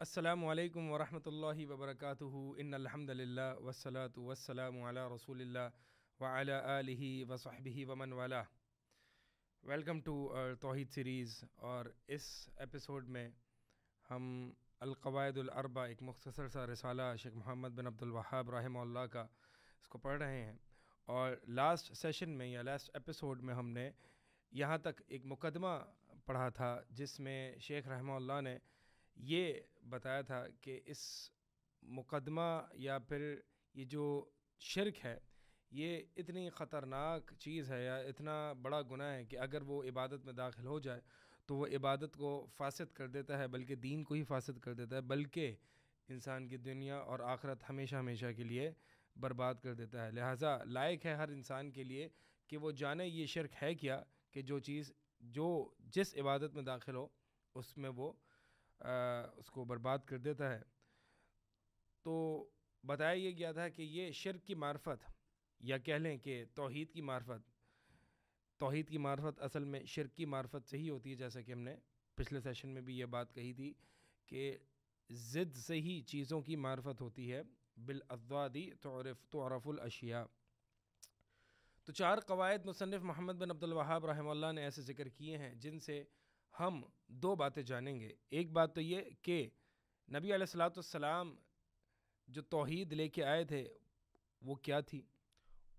असलकम वरहमल वबरक इन अलहमदिल्ला वसलात वसलाम रसूल वाली वसहबी वमन वाला वेलकम टू तोहद सीरीज़ और इस एपिसोड में हम अलकवायदुलरबा एक मुख्तसर सा रिसाला शेख मोहम्मद बिन अब्दुल वहाब रहमल्ला का, इसको पढ़ रहे हैं। और लास्ट सेशन में या लास्ट एपिसोड में हमने यहाँ तक एक मुकदमा पढ़ा था, जिसमें शेख रहमल्ला ने ये बताया था कि इस मुकदमा या फिर ये जो शिरक है, ये इतनी ख़तरनाक चीज़ है या इतना बड़ा गुनाह है कि अगर वो इबादत में दाखिल हो जाए तो वो इबादत को फासद कर देता है, बल्कि दीन को ही फासद कर देता है, बल्कि इंसान की दुनिया और आखरत हमेशा हमेशा के लिए बर्बाद कर देता है। लिहाजा लायक है हर इंसान के लिए कि वो जाने ये शिरक है क्या कि जो चीज़, जो जिस इबादत में दाखिल हो, उसमें वो आ, उसको बर्बाद कर देता है। तो बताया ये गया था कि ये शिरक की मार्फत या कह लें कि तोहद की मार्फत तोहद की मार्फत असल में शिरक की मार्फत से ही होती है जैसा कि हमने पिछले सेशन में भी ये बात कही थी कि ज़िद से ही चीज़ों की मार्फत होती है बिलअवादी तोरफ़ुल अशिया। तो चार कवायद मुसनफ़ मोहम्मद बिन अब्दुल वहाब रहमल्ला ने ऐसे ज़िक्र किए हैं जिनसे हम दो बातें जानेंगे। एक बात तो ये कि नबी सलाम जो तोहद लेके आए थे, वो क्या थी?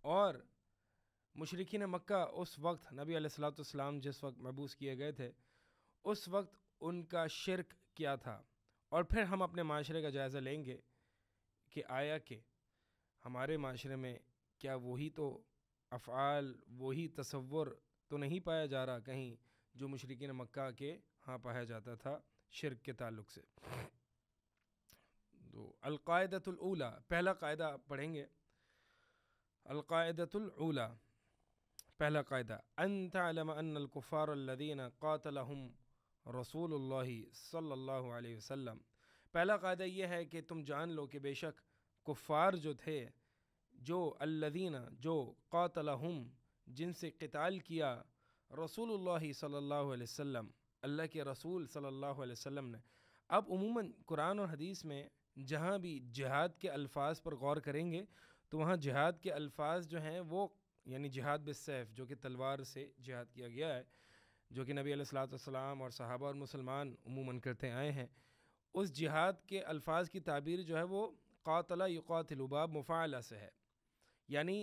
और मशरकिन मक्का उस वक्त नबी सलाम जिस वक्त महबूस किए गए थे, उस वक्त उनका शिरक क्या था? और फिर हम अपने माशरे का जायज़ा लेंगे कि आया कि हमारे माशरे में क्या वही तो अफ़ाल वही तस्वुर तो नहीं पाया जा रहा कहीं? जो मशरकिन मक्का के हाँ पाया जाता था शिरक के ताल्लुक से। तो अलकायदतुलूला पहला कायदा आप पढ़ेंगे। अलकायदतुलूला पहला कायदा, अन तलम अनकुफ़ारदीन कातलहम रसूल अलैहि वसल्लम। पहला कायदा यह है कि तुम जान लो कि बेशक कुफ़ार जो थे, जो अल्लदीना, जो कातलहम, जिनसे कताल किया सल्लल्लाहु अलैहि वसल्लम, अल्लाह के रसूल अलैहि वसल्लम ने अब उमूमन कुरान और हदीस में जहाँ भी जिहाद के अल्फाज पर गौर करेंगे तो वहाँ जिहाद के अल्फाज जो हैं वो, यानी जिहाद बिसैफ़ जो कि तलवार से जिहाद किया गया है, जो कि नबी सलाम और सहाबा और मुसलमान उमूमन करते आए हैं, उस जिहाद के अल्फाज की ताबीर जो है वो कातला युकातलुबाब मुफ़ाला से है। यानी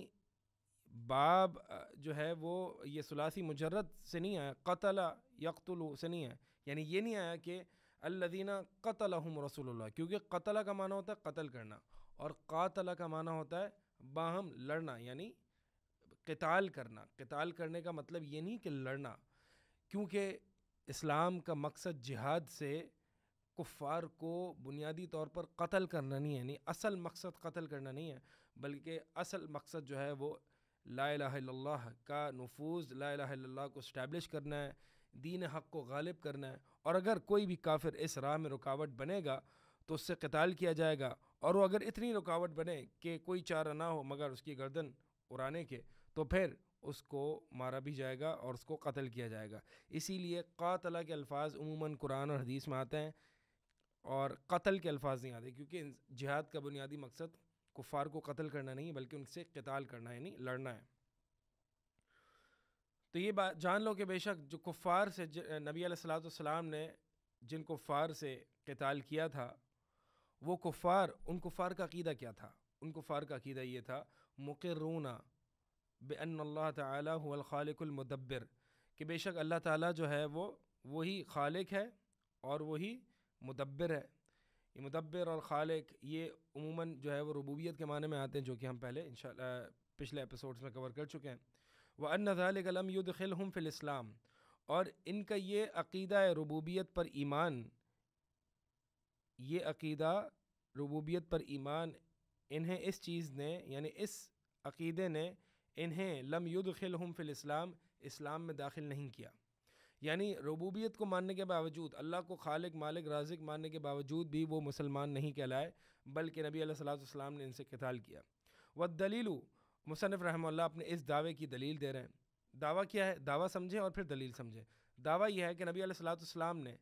बाब जो है वो ये सुलासी मुजरद से नहीं आया, कतला यकतुल से नहीं है यानी ये नहीं आया कि अल्लदीना कतलहम रसूलुल्लाह, क्योंकि कतला का माना होता है कत्ल करना, और कातला का माना होता है बाहम लड़ना, यानी कताल करना। कताल करने का मतलब ये नहीं कि लड़ना, क्योंकि इस्लाम का मकसद जिहाद से कुफ़ार को बुनियादी तौर पर कत्ल करना नहीं है, यानी असल मकसद कत्ल करना नहीं है, बल्कि असल मकसद जो है वो ला का नफूज ला को इस्टेब्लिश करना है, दीन हक़ को गालिब करना है। और अगर कोई भी काफिर इस राह में रुकावट बनेगा तो उससे कताल किया जाएगा। और वो अगर इतनी रुकावट बने कि कोई चारा ना हो, मगर उसकी गर्दन उड़ाने के तो फिर उसको मारा भी जाएगा और उसको कत्ल किया जाएगा। इसीलिए कातला के अल्फाज उमूमन कुरान और हदीस में आते हैं और कत्ल के अल्फाज नहीं आते, क्योंकि जिहाद का बुनियादी मकसद कुफ़ार को कत्ल करना नहीं, बल्कि उनसे कताल करना है यानी लड़ना है। तो ये बात जान लो कि बेशक जो कुफ़ार से नबी सलाम ने जिन कुफ़ार से कताल किया था, वो कुफ़ार, उन कुफ़ार का अकीदा क्या था? उन कुफ़ार का अकीदा ये था, मुकर्रूना बेन तालाखालिकुलमदब्बर कि बेशक अल्लाह ताला जो है वो वही खालिक है और वही मुदब्बर है। ये मुदब्बर और खालिक, ये उमूमन जो है वो रबूबियत के माने में आते हैं, जो कि हम पहले इन पिछले एपिसोड्स में कवर कर चुके हैं। व अनज़ालम युदखिलहम फ़िलस्लाम और इनका ये अकीदा रबूबियत पर ईमान। ये अकीदा, रबूबियत पर ईमान, इन्हें इस चीज़ ने, यानी इस अकीदे ने इन्हें लम युदखिलहम फ़िलस्लाम इस्लाम में दाखिल नहीं किया। यानी रबूबियत को मानने के बावजूद, अल्लाह को खालिक, मालिक, राजिक मानने के बावजूद भी वो मुसलमान नहीं कहलाए, बल्कि नबी सलाम ने इनसे कताल किया। व दलीलु मुसनफ़ रहमल्ला अपने इस दावे की दलील दे रहे हैं। दावा क्या है? दावा समझें और फिर दलील समझें। दावा यह है कि नबी सलाम ने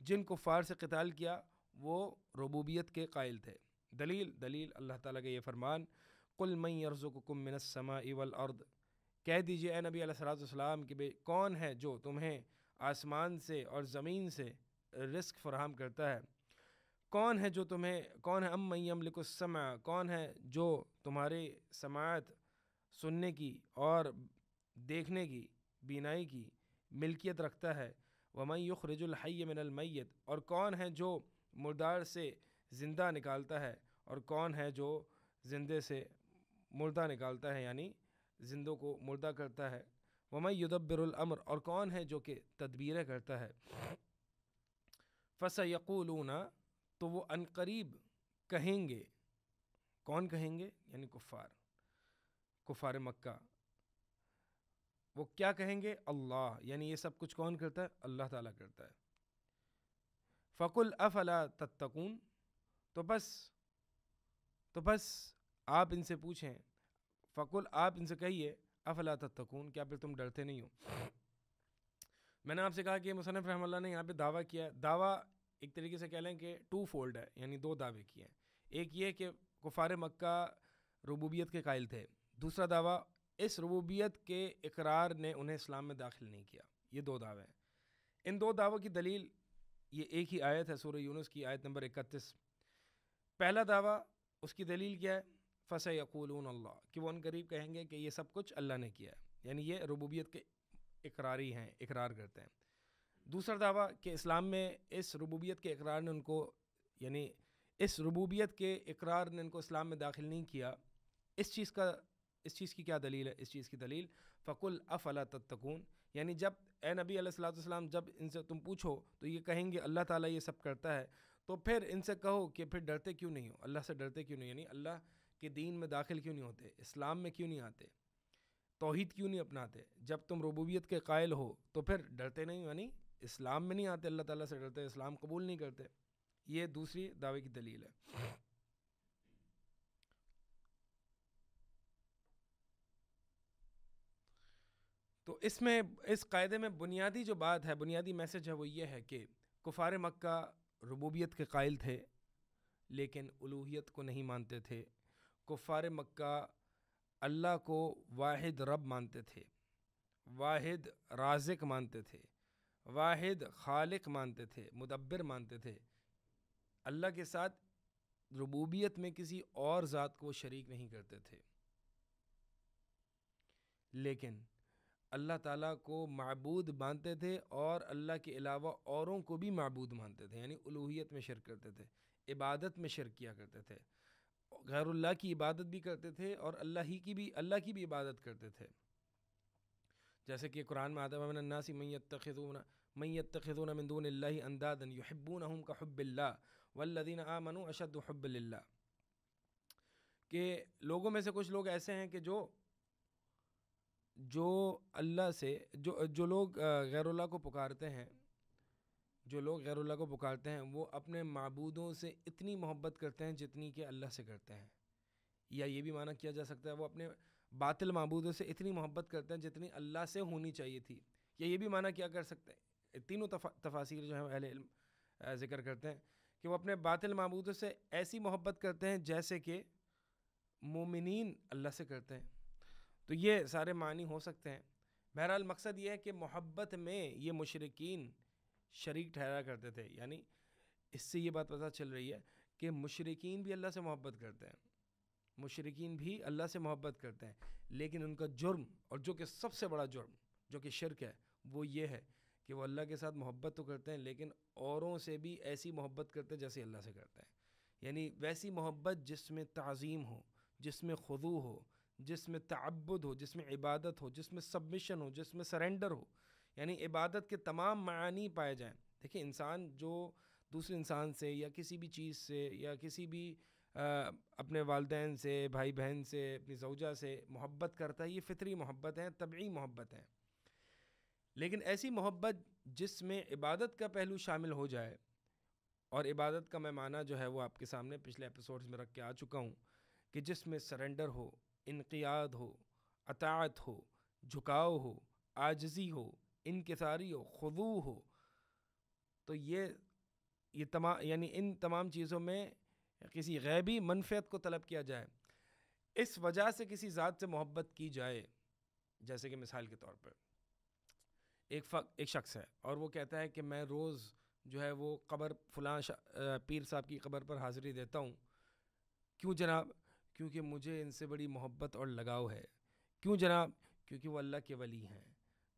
जिन कुफ़ार से कताल किया, वो रबूबियत के कायल थे। दलील दलील, अल्लाह ताला का ये फरमान, कुल मई अर्ज़ुकुम मिनसमा इवल अर्द कह दीजिए, ए नबी सलाम कि भाई कौन है जो तुम्हें आसमान से और ज़मीन से रिस्क फराहम करता है। कौन है जो तुम्हें, कौन है अम मैम लिकुसमा कौन है जो तुम्हारे समात सुनने की और देखने की, बीनाई की मिल्कियत रखता है? वमई युखरजुलहय मिनलमैत और कौन है जो मुर्दार से ज़िंदा निकालता है? और कौन है जो ज़िंदे से मुर्दा निकालता है, यानी जिंदों को मुर्दा करता है? वमई युदब्बिरमर और कौन है जो कि तदबीरें करता है? फ़स यकूलूना तो वो अनकरीब कहेंगे। कौन कहेंगे? यानी कुफ़ार। कुफ़ार मक्का। वो क्या कहेंगे? अल्लाह। यानी ये सब कुछ कौन करता है? अल्लाह ताला करता है। फ़कुल अफला तत्तकून तो बस तो बस आप इनसे पूछें। फ़कुल, आप इनसे कहिए अफला तत्तकून, क्या फिर तुम डरते नहीं हो? मैंने आपसे कहा कि मुसनफ़ रहमल्ला ने यहाँ पे दावा किया है दावा एक तरीके से कह लें कि टू फोल्ड है, यानी दो दावे किए हैं। एक ये कि कुफार मक्का रबूबियत के कायल थे, दूसरा दावा इस रबूबियत के इकरार ने उन्हें इस्लाम में दाखिल नहीं किया, ये दो दावे हैं। इन दो दावों की दलील, ये एक ही आयत है सूर्य यूनुस की आयत नंबर इकतीस। पहला दावा, उसकी दलील क्या है? फ़स यकूलून अल्लाह, कि वो उन करीब कहेंगे कि ये सब कुछ अल्लाह ने किया है। यानी ये रबूबियत के इकरारी हैं, इकरार करते हैं। दूसरा दावा कि इस्लाम में इस रबूबियत के इकरार ने उनको, यानी इस रबूबियत के इकरार ने उनको इस्लाम में दाखिल नहीं किया। इस चीज़ का, इस चीज़ की क्या दलील है? इस चीज़ की दलील, फ़कुल अफ़ला तत्तकून। यानी जब, ए नबी सलाम जब इनसे तुम पूछो तो ये कहेंगे, अल्लाह ताला ये सब करता है। तो फिर इनसे कहो कि फिर डरते क्यों नहीं हो? अल्लाह से डरते क्यों नहीं यानी अल्लाह के दीन में दाखिल क्यों नहीं होते? इस्लाम में क्यों नहीं आते? तोहद क्यों नहीं अपनाते? जब तुम रबूबियत के कायल हो तो फिर डरते नहीं, यानी इस्लाम में नहीं आते, अल्लाह ताला से डरते, इस्लाम कबूल नहीं करते। ये दूसरी दावे की दलील है। तो इसमें, इस कायदे में बुनियादी जो बात है, बुनियादी मैसेज है, वो ये है कि कुफार मक्का रबूबियत के कायल थे, लेकिन उलूहियत को नहीं मानते थे। कुफार मक्का अल्लाह को वाहिद रब मानते थे, वाहिद राजिक मानते थे, वाहिद खालिक मानते थे, मुदब्बिर मानते थे। अल्लाह के साथ रबूबियत में किसी और ज़ात को शरीक नहीं करते थे। लेकिन अल्लाह ताला को मबूद मानते थे और अल्लाह के अलावा औरों को भी मबूद मानते थे, यानी उलूहियत में शिरक करते थे, इबादत में शिरक किया करते थे। गैरुल्लाह की इबादत भी करते थे और अल्लाह ही की भी, अल्लाह की भी इबादत करते थे। जैसे कि कुरान में आता है नासी मैत तखून मैत तखून मंदून अंदादन युहब्बून हम का हब्बिल्ला वल्लदीन आमनु अशद हब्बिल्ला कि लोगों में से कुछ लोग ऐसे हैं कि जो जो अल्लाह से, जो जो लोग गैरुल्लाह को पुकारते हैं जो लोग गैरुल्लाह को पुकारते हैं वो अपने मबूदों से इतनी मोहब्बत करते हैं जितनी कि अल्लाह से करते हैं। या ये भी माना किया जा सकता है वो अपने बातिल मबूदों से इतनी मोहब्बत करते हैं जितनी अल्लाह से होनी चाहिए थी। या ये भी माना क्या कर सकते हैं तीनों तफा, तफासिर जो है अहल ज़िक्र करते हैं कि वो अपने बातिल मबूदों से ऐसी मोहब्बत करते हैं जैसे कि मोमिन अल्लाह से करते हैं। तो ये सारे मानी हो सकते हैं। बहरहाल मकसद ये है कि मोहब्बत में ये मुशरकिन शरीक ठहरा करते थे। यानी इससे ये बात पता चल रही है कि मुशरकिन भी अल्लाह से मोहब्बत करते हैं। मुशरकिन भी अल्लाह से मोहब्बत करते हैं। लेकिन उनका जुर्म और जो कि सबसे बड़ा जुर्म, जो कि शिरक है, वो ये है कि वो अल्लाह के साथ मोहब्बत तो करते हैं, लेकिन औरों से भी ऐसी मोहब्बत करते हैं जैसे अल्लाह से करते हैं। यानी वैसी मोहब्बत जिसमें तज़ीम हो, जिसमें खुदू हो, जिसमें तब्बुद हो, जिसमें इबादत हो, जिसमें सबमिशन हो, जिसमें सरेंडर हो यानी इबादत के तमाम मानी पाए जाएँ। देखिए इंसान जो दूसरे इंसान से या किसी भी चीज़ से या किसी भी आ, अपने वालदेन से भाई बहन से अपनी जवजा से मोहब्बत करता है ये फितरी मोहब्बत है तबी मोहब्बत है। लेकिन ऐसी मोहब्बत जिसमें इबादत का पहलू शामिल हो जाए और इबादत का मैं माना जो है वो आपके सामने पिछले एपिसोड्स में रख के आ चुका हूँ कि जिसमें सरेंडर हो इनकियाद हो अतात हो झुकाव हो आजजी हो इनकसारी हो खुदू हो तो ये ये तमाम यानी इन तमाम चीज़ों में किसी गैबी मनफियत को तलब किया जाए। इस वजह से किसी ज़ात से मोहब्बत की जाए जैसे कि मिसाल के तौर पर। एक फ़क, एक शख्स है और वो कहता है कि मैं रोज़ जो है वो कब्र फलां पीर साहब की कब्र पर हाज़िरी देता हूँ। क्यों जनाब? क्योंकि मुझे इनसे बड़ी मोहब्बत और लगाव है। क्यों जनाब? क्योंकि वो अल्लाह के वली हैं।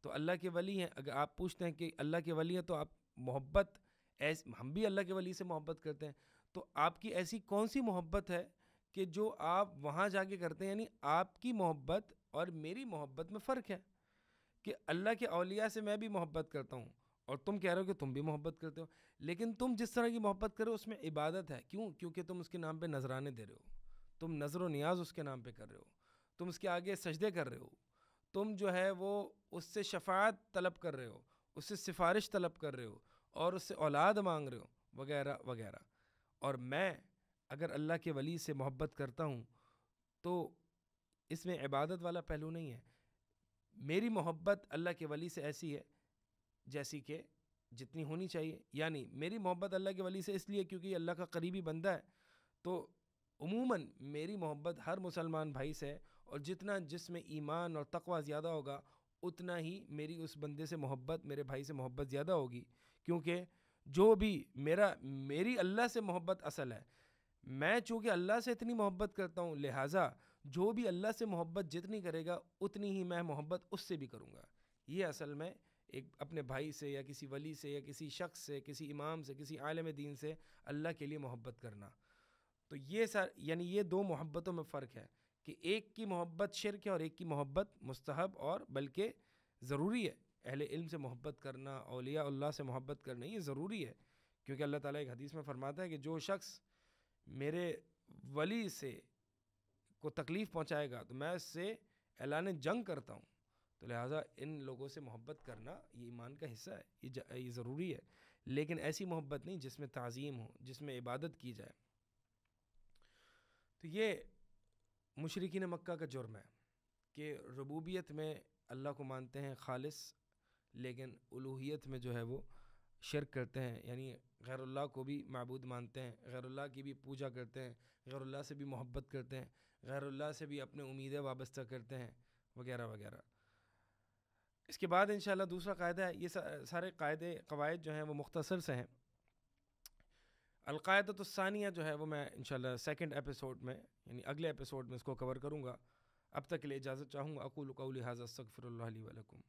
तो अल्लाह के वली हैं। अगर आप पूछते हैं कि अल्लाह के वली हैं तो आप मोहब्बत ऐस, हम भी अल्लाह के वली से मोहब्बत करते हैं। तो आपकी ऐसी कौन सी मोहब्बत है कि जो आप वहाँ जाके करते हैं? यानी आपकी मोहब्बत और मेरी मोहब्बत में फ़र्क है कि अल्लाह के अलिया से मैं भी मोहब्बत करता हूँ और तुम कह रहे हो कि तुम भी मोहब्बत करते हो। लेकिन तुम जिस तरह की मोहब्बत करो उसमें इबादत है। क्यों? क्योंकि तुम उसके नाम पे नजराने दे रहे हो। तुम नज़र व नियाज उसके नाम पे कर रहे हो। तुम उसके आगे सजदे कर रहे हो। तुम जो है वो उससे शफात तलब कर रहे हो, उससे सिफारिश तलब कर रहे हो और उससे औलाद मांग रहे हो, वगैरह वगैरह। और मैं अगर अल्लाह के वली से मोहब्बत करता हूँ तो इसमें इबादत वाला पहलू नहीं है। मेरी मोहब्बत अल्लाह के वली से ऐसी है, जैसी कि जितनी होनी चाहिए। यानी मेरी मोहब्बत अल्लाह के वली से इसलिए क्योंकि अल्लाह का करीबी बंदा है तो उमूमन मेरी मोहब्बत हर मुसलमान भाई से है और जितना जिसमें ईमान और तकवा ज़्यादा होगा, उतना ही मेरी उस बंदे से मोहब्बत, मेरे भाई से मोहब्बत ज़्यादा होगी। क्योंकि जो भी मेरा, मेरी अल्लाह से मोहब्बत असल है। मैं चूँकि अल्लाह से इतनी मोहब्बत करता हूँ, लिहाजा जो भी अल्लाह से मोहब्बत जितनी करेगा, उतनी ही मैं मोहब्बत उससे भी करूँगा। ये असल में एक अपने भाई से या किसी वली से या किसी शख्स से, किसी इमाम से, किसी आलम दीन से अल्लाह के लिए मोहब्बत करना। तो ये सर, यानी ये दो मोहब्बतों में फ़र्क है। कि एक की मोहब्बत शिरक है और एक की मोहब्बत मुस्तहब और बल्कि ज़रूरी है, अहले इल्म से मोहब्बत करना अलिया अल्लाह से मोहब्बत करना, ये ज़रूरी है। क्योंकि अल्लाह ताला एक हदीस में फ़रमाता है कि जो शख्स मेरे वली से को तकलीफ़ पहुँचाएगा तो मैं इससे ऐलान जंग करता हूँ। तो लिहाजा इन लोगों से मोहब्बत करना ये ईमान का हिस्सा है, ये ये ज़रूरी है। लेकिन ऐसी मोहब्बत नहीं जिसमें तज़ीम हो, जिसमें इबादत की जाए। तो ये मशरकिन मक्का का जुर्म है कि रबूबियत में अल्लाह को मानते हैं खालिस, लेकिन उलूहियत में जो है वो शर्क करते हैं, यानी गैरुल्लाह को भी मबूद मानते हैं, गैरुल्लाह की भी पूजा करते हैं, गैरुल्लाह से भी मोहब्बत करते हैं, गैरुल्लाह से भी अपने उम्मीदें वाबस्ता करते हैं, वगैरह वगैरह। इसके बाद इन दूसरा कायदा है, ये सारे कायदे, कवायद जो हैं वो मुख्तसर से हैं। अलकायदतसानिया जो है वो मैं इन सेकेंड एपिसोड में, यानी अगले एपिसोड में इसको कवर करूँगा। अब तक के लिए इजाज़त चाहूँगा। अकूल कौली हाज़ा वलकुम